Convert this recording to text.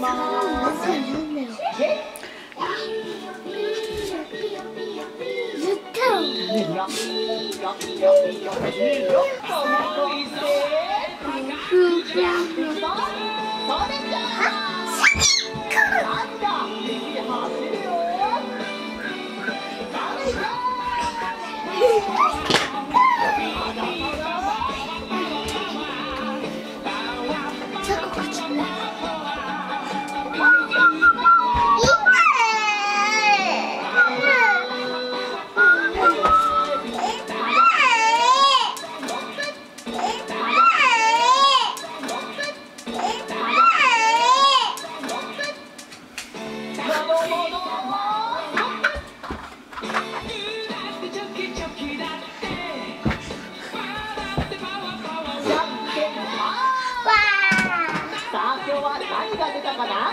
ます。絶対。何が出たかな